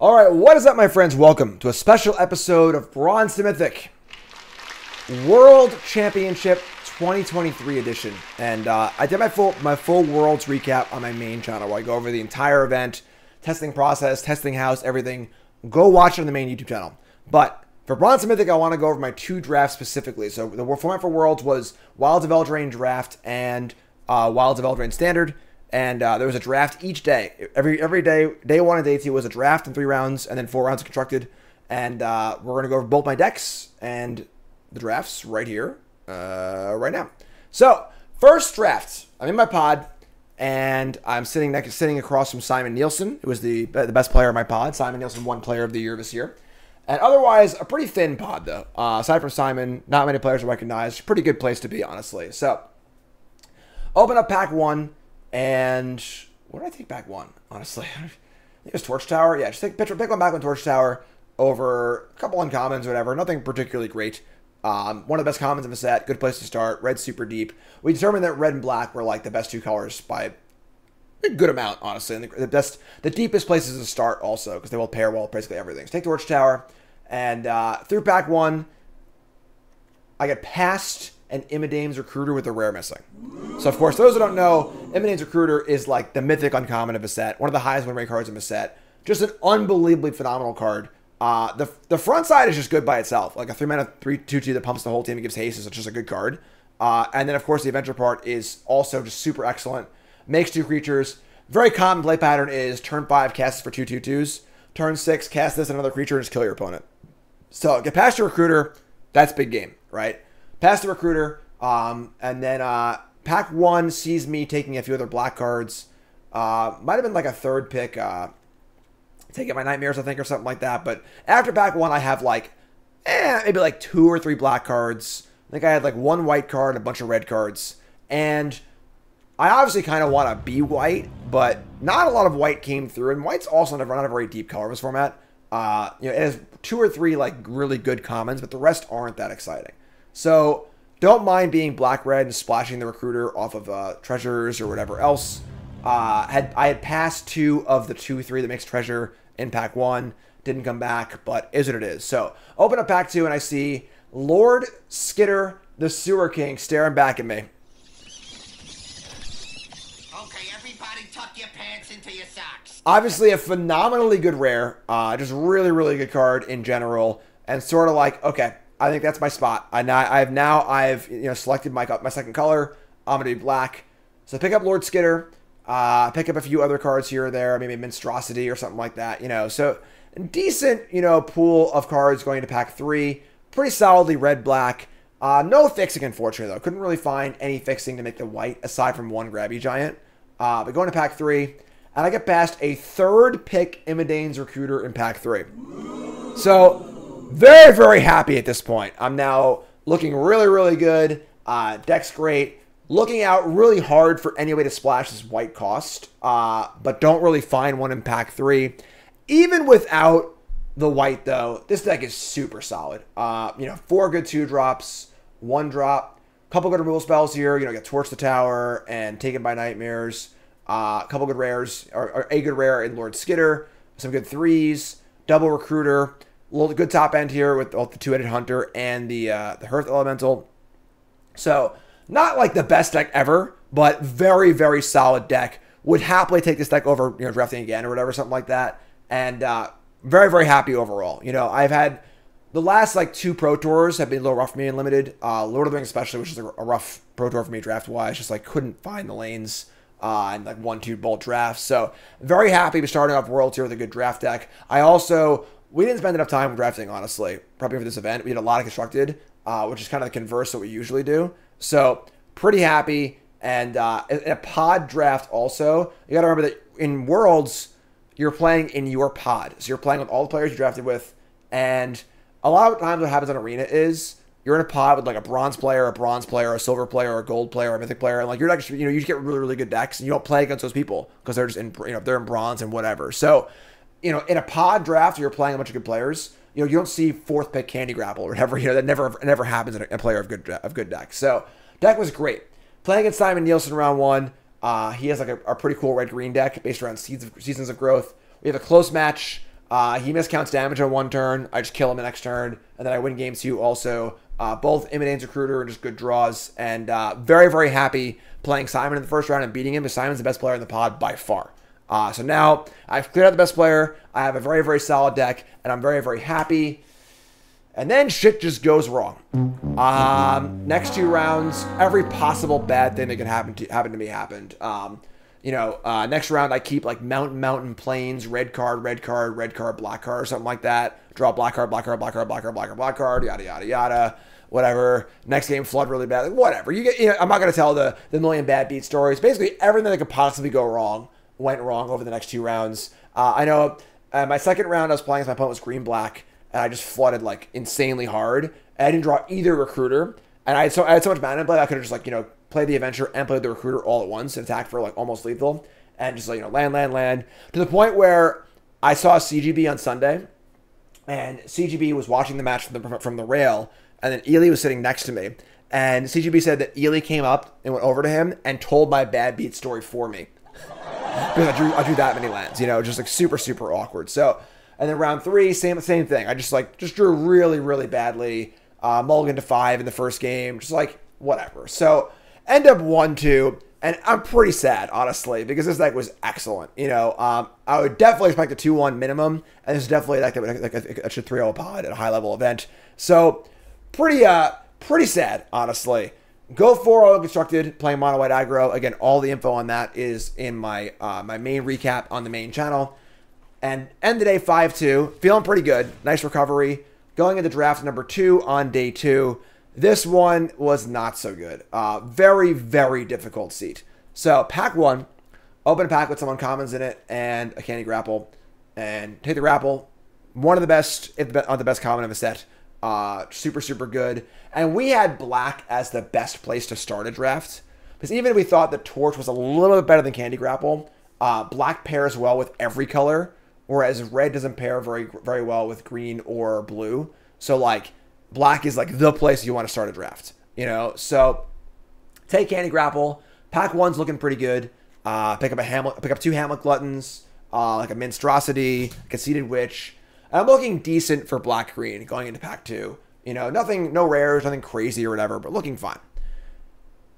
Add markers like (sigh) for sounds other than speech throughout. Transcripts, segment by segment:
All right, what is up, my friends? Welcome to a special episode of Bronze to Mythic World Championship 2023 edition. And uh, I did my full my full Worlds recap on my main channel where I go over the entire event, testing process, testing house, everything. Go watch it on the main YouTube channel. But for Bronze to Mythic, I want to go over my two drafts specifically. So the format for Worlds was Wilds of Eldraine draft and uh, Wilds of Eldraine standard and uh, there was a draft each day. Every every day, day one and day two was a draft in three rounds, and then four rounds constructed. And uh, we're gonna go over both my decks and the drafts right here, uh, right now. So first draft, I'm in my pod, and I'm sitting next, sitting across from Simon Nielsen, who was the the best player of my pod. Simon Nielsen one Player of the Year this year. And otherwise, a pretty thin pod though. Uh, aside from Simon, not many players are recognized. Pretty good place to be, honestly. So, open up pack one. And what did I take back one? Honestly, (laughs) it was Torch Tower. Yeah, just take pick, one back on Torch Tower over a couple uncommons, or whatever. Nothing particularly great. Um, one of the best commons in the set. Good place to start. Red super deep. We determined that red and black were like the best two colors by a good amount, honestly. And the, the best, the deepest places to start also because they will pair well basically everything. So take Torch Tower, and uh, through pack one, I get past an Imodane's Recruiter with a rare missing. So, of course, those who don't know, Imodane's Recruiter is like the mythic uncommon of a set, one of the highest win rate cards in a set. Just an unbelievably phenomenal card. Uh, the the front side is just good by itself, like a three mana three two two that pumps the whole team and gives haste is just a good card. Uh, and then of course the adventure part is also just super excellent. Makes two creatures. Very common play pattern is turn five cast for two two twos. Turn six cast this another creature and just kill your opponent. So get past your recruiter, that's big game, right? Past the recruiter, um, and then uh, pack one sees me taking a few other black cards. Uh, might have been like a third pick. Uh, taking my nightmares, I think, or something like that. But after pack one, I have like, eh, maybe like two or three black cards. I think I had like one white card, a bunch of red cards, and I obviously kind of want to be white, but not a lot of white came through. And white's also never not a very deep colorless format. Uh, you know, it has two or three like really good commons, but the rest aren't that exciting. So don't mind being black red and splashing the recruiter off of uh, treasures or whatever else. Uh, had I had passed two of the two three that makes treasure in pack one, didn't come back, but is what it is. So open up pack two and I see Lord Skitter, the Sewer King, staring back at me. Okay, everybody, tuck your pants into your socks. Obviously, a phenomenally good rare, uh, just really really good card in general, and sort of like okay, I think that's my spot. I now I've now I've you know selected my my second color. I'm gonna be black. So pick up Lord Skitter. Uh, pick up a few other cards here or there, maybe Mintstrosity or something like that. You know, so decent you know pool of cards going to pack three. Pretty solidly red black. Uh, no fixing, unfortunately, though. Couldn't really find any fixing to make the white aside from one Grabby Giant. Uh, but going to pack three, and I get past a third pick Imodane's Recruiter in pack three. So very, very happy at this point. I'm now looking really, really good. Uh, deck's great. Looking out really hard for any way to splash this white cost, uh, but don't really find one in pack three. Even without the white, though, this deck is super solid. Uh, you know, four good two drops, one drop, couple good removal spells here. You know, get Torch the Tower and Taken by Nightmares. Uh, a couple good rares, or, or a good rare in Lord Skitter. Some good threes, double recruiter little good top end here with both the two-headed hunter and the uh, the hearth elemental. So not like the best deck ever, but very very solid deck. Would happily take this deck over you know drafting again or whatever something like that, and uh, very very happy overall. You know I've had the last like two pro tours have been a little rough for me in limited. Uh, Lord of the Rings especially, which is a rough pro tour for me draft wise. Just like couldn't find the lanes. Uh, and like one two bolt drafts. So very happy to starting off Worlds here with a good draft deck. I also we didn't spend enough time drafting, honestly, probably for this event. We did a lot of constructed, uh, which is kind of the converse that we usually do. So pretty happy. And uh, in a pod draft, also, you got to remember that in Worlds, you're playing in your pod. So you're playing with all the players you drafted with. And a lot of times, what happens on Arena is you're in a pod with like a bronze player, a bronze player, a silver player, a gold player, a mythic player, and like you're not, you know, you just get really, really good decks, and you don't play against those people because they're just in, you know, they're in bronze and whatever. So you know, in a pod draft, you're playing a bunch of good players. You know, you don't see fourth pick candy grapple or whatever. (laughs) You know, that never never happens in a, player of good of good decks. So deck was great. Playing against Simon Nielsen round one, uh, he has like a, a, pretty cool red green deck based around seeds of, seasons of growth. We have a close match Uh, he miscounts damage on one turn. I just kill him the next turn, and then I win game two also. Uh, both Imodane's Recruiter and just good draws, and uh, very, very happy playing Simon in the first round and beating him because Simon's the best player in the pod by far. Uh, so now I've cleared out the best player. I have a very, very solid deck, and I'm very, very happy. And then shit just goes wrong. Um, next two rounds, every possible bad thing that could happen to happen to me happened. Um, you know, uh, next round I keep like mountain, mountain, plains, red card, red card, red card, black card, or something like that. Draw black card, black card, black card, black card, black card, black card, yada yada yada. Whatever. Next game, flood really bad. Whatever. You get. You know, I'm not gonna tell the the million bad beat stories. Basically, everything that could possibly go wrong went wrong over the next two rounds. Uh, I know. Uh, my second round, I was playing as my opponent was green black, and I just flooded like insanely hard. And I didn't draw either recruiter, and I had so I had so much mana in play. I could have just like you know played the adventure and played the recruiter all at once and attacked for like almost lethal, and just like you know land, land, land to the point where I saw CGB on Sunday, and CGB was watching the match from the from the rail, and then Ely was sitting next to me, and CGB said that Ely came up and went over to him and told my bad beat story for me because I drew I drew that many lands, you know, just like super super awkward. So, and then round three, same same thing. I just like just drew really really badly. Uh, mulligan to five in the first game, just like whatever. So end up one two, and I'm pretty sad honestly because this deck was excellent. You know, um, I would definitely expect a two one minimum, and this is definitely like that like, that should three zero pod at a high level event. So pretty uh pretty sad honestly. Go for all constructed playing mono white aggro. Again, all the info on that is in my uh, my main recap on the main channel. And end the day 5 2. Feeling pretty good. Nice recovery. Going into draft number two on day two. This one was not so good. Uh, very, very difficult seat. So, pack one, open a pack with some uncommons in it and a candy grapple. And take the grapple. One of the best, if the best common of a set. Uh, super, super good. And we had black as the best place to start a draft. Because even if we thought the torch was a little bit better than candy grapple, uh, black pairs well with every color, whereas red doesn't pair very, very well with green or blue. So, like, black is like the place you want to start a draft, you know? So, take candy grapple. Pack one's looking pretty good. Uh, pick up a Hamlet, pick up two Hamlet gluttons, uh, like a Mintstrosity, Conceited Witch. I'm looking decent for black green going into pack two. You know, nothing, no rares, nothing crazy or whatever, but looking fine.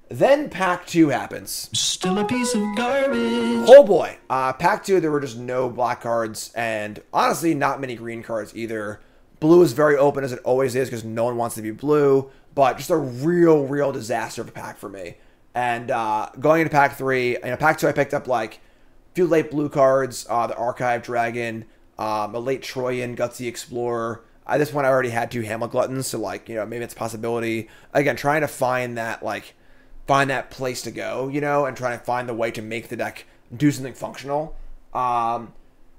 Then pack two happens. Still a piece of garbage. Oh boy, uh, pack two there were just no black cards and honestly not many green cards either. Blue is very open as it always is because no one wants to be blue, but just a real, real disaster of a pack for me. And uh, going into pack three, you know, pack two I picked up like a few late blue cards, uh, the Archive Dragon, um, a late Troyan, Gutsy Explorer. At this point, I already had two Hamlet Gluttons, so like you know maybe it's a possibility. Again, trying to find that like find that place to go, you know, and trying to find the way to make the deck do something functional. Um,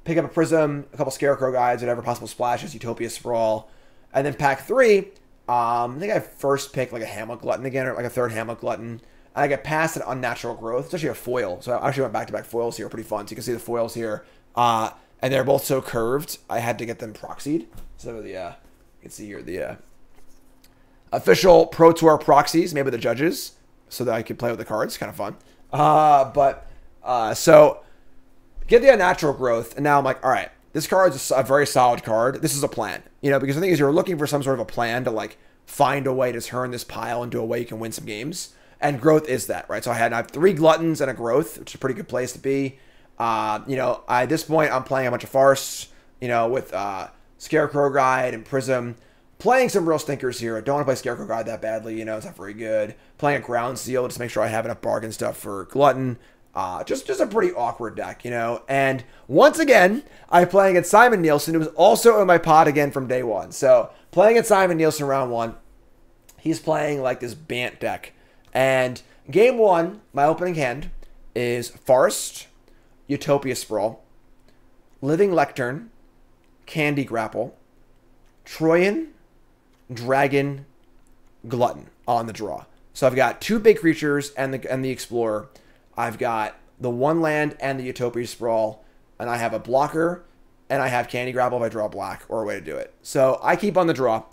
pick up a Prism, a couple Scarecrow guides, whatever possible splashes, Utopia Sprawl, and then pack three. Um, I think I first picked like a Hamlet Glutton again, or like a third Hamlet Glutton. I get past an unnatural growth. It's actually a foil. So I actually went back to back foils here. Pretty fun. So you can see the foils here. Uh, and they're both so curved. I had to get them proxied. So the uh, you can see here the uh, official Pro Tour proxies made by the judges, so that I could play with the cards. Kind of fun. Uh, but uh, so get the unnatural growth, and now I'm like, all right, this card is a very solid card. This is a plan, you know, because the thing is, you're looking for some sort of a plan to like find a way to turn this pile into a way you can win some games. And growth is that, right? So I had I have three gluttons and a growth, which is a pretty good place to be. Uh, you know, at this point, I'm playing a bunch of farce, you know, with uh, Scarecrow Guide and Prism. Playing some real stinkers here. I don't want to play Scarecrow Guide that badly, you know, it's not very good. Playing a Ground Seal just make sure I have enough bargain stuff for Glutton. Uh, just just a pretty awkward deck, you know. And once again, I'm playing at Simon Nielsen, who was also in my pod again from day one. So playing at Simon Nielsen round one, he's playing like this Bant deck. And game one, my opening hand is Forest, Utopia Sprawl, Living Lectern, Candy Grapple, Troyan, Dragon, Glutton on the draw. So I've got two big creatures and the and the Explorer. I've got the one land and the Utopia Sprawl, and I have a blocker, and I have Candy Grapple if I draw black or a way to do it. So I keep on the draw.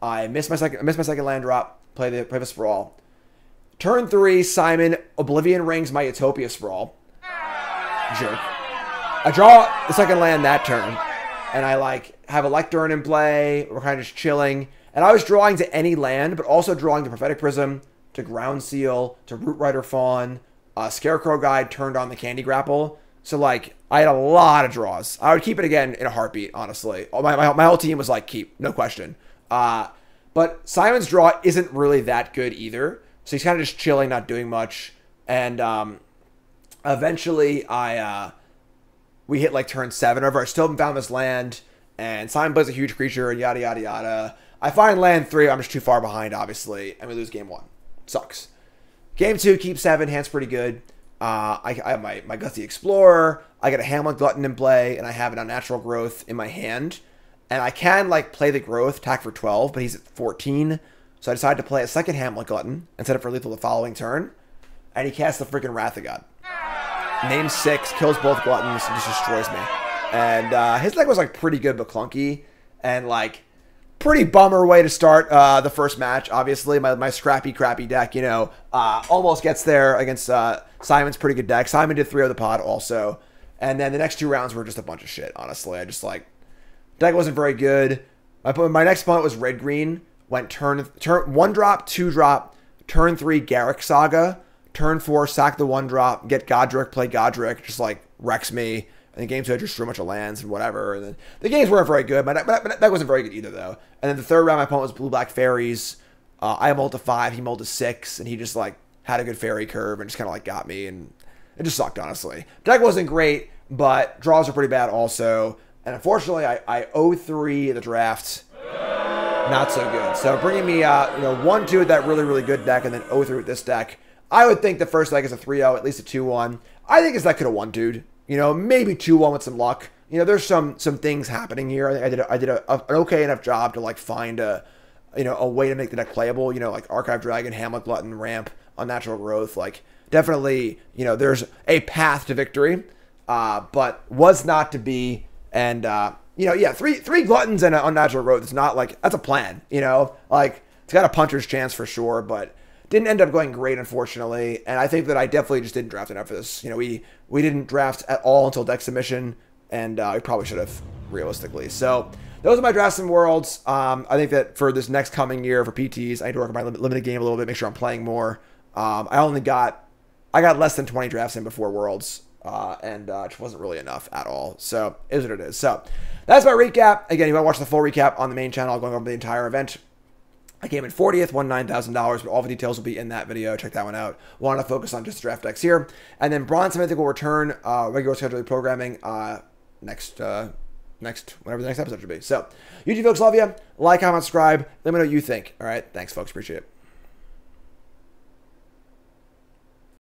I miss my second miss my second land drop. Play the play the Sprawl. Turn three, Simon Oblivion rings my Utopia Sprawl jerk. I draw the second land that turn. and I like have Electurn in play. We're kind of just chilling, and I was drawing to any land, but also drawing to Prophetic Prism, to Ground Seal, to Rootrider Faun, uh, Scarecrow Guide turned on the Candy Grapple. So like I had a lot of draws. I would keep it again in a heartbeat, honestly. My, my, my whole team was like keep, no question. Uh, but Simon's draw isn't really that good either. So he's kind of just chilling, not doing much. And um, eventually I uh, we hit like turn seven over. I still haven't found this land. And Simon plays a huge creature and yada yada yada. I find land three, I'm just too far behind, obviously, and we lose game one. Sucks. Game two, keep seven, hand's pretty good. Uh, I, I, have my, my Gutsy Explorer. I get a Hamlet Glutton in play, and I have an Unnatural Growth in my hand. And I can, like, play the Growth, attack for 12, but he's at 14. So I decided to play a second Hamlet Glutton and set it for lethal the following turn. And he casts the freaking Wrath of God. Name six, kills both Gluttons, and just destroys me. And uh, his deck was, like, pretty good but clunky. And, like, pretty bummer way to start uh, the first match. Obviously, my, my scrappy, crappy deck, you know, uh, almost gets there against uh, Simon's pretty good deck. Simon did three of the pod also, and then the next two rounds were just a bunch of shit. Honestly, I just like deck wasn't very good. My my next opponent was red green. Went turn turn one drop, two drop, turn three Garrick Saga, turn four sack the one drop, get Godric, play Godric, just like wrecks me. And the game two, I just threw a bunch of lands and whatever. And then the games weren't very good. but, my, my, that wasn't very good either, though. And then the third round, my opponent was blue black fairies. Uh, I mulled to five, he mulled to six, and he just like had a good fairy curve and just kind of like got me. And it just sucked, honestly. Deck wasn't great, but draws are pretty bad also. And unfortunately, I, I 0-3 the draft. Not so good. So bringing me, uh, you know, 1-2 with that really, really good deck and then 0-3 with this deck. I would think the first deck is a 3-0, at least a 2-1. I think his deck could have won, dude. You know, maybe 2-1 with some luck. You know, there's some some things happening here. I, did a, I did a, a, an okay enough job to like find a you know a way to make the deck playable. You know, like Archive Dragon, Hamlet Glutton, Ramp, Unnatural Growth. Like definitely, you know, there's a path to victory, uh, but was not to be. And uh, you know, yeah, three three gluttons and an unnatural growth is not like that's a plan. You know, like it's got a puncher's chance for sure, but didn't end up going great, unfortunately. And I think that I definitely just didn't draft enough for this. You know, we we didn't draft at all until deck submission, and uh, we probably should have realistically. So those are my drafts worlds. Um, I think that for this next coming year for PTs, I need to work on my limited game a little bit, make sure I'm playing more. Um, I only got I got less than 20 drafts in before worlds, uh, and uh, it wasn't really enough at all. So is what it is. So that's my recap. Again, you want to watch the full recap on the main channel, going over the entire event. I came in 40th, won $9,000, but all the details will be in that video. Check that one out. Want to focus on just draft decks here. And then Bronze Mythic will return uh, regular scheduled programming uh, next, uh, next, whatever the next episode should be. So, YouTube folks, love you. Like, comment, subscribe. Let me know what you think. All right. Thanks, folks. Appreciate it.